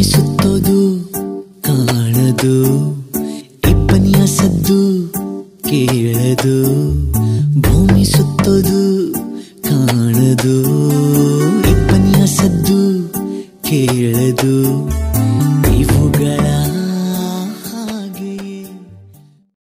ಅನಿಸುತ್ತೋದು ಕಾಣದು ಇಪ್ಪನಿಯಸದ್ದು ಕೇಳದು ಭೂಮಿ ಸುತ್ತೋದು ಕಾಣದು ಇಪ್ಪನಿಯಸದ್ದು ಕೇಳದು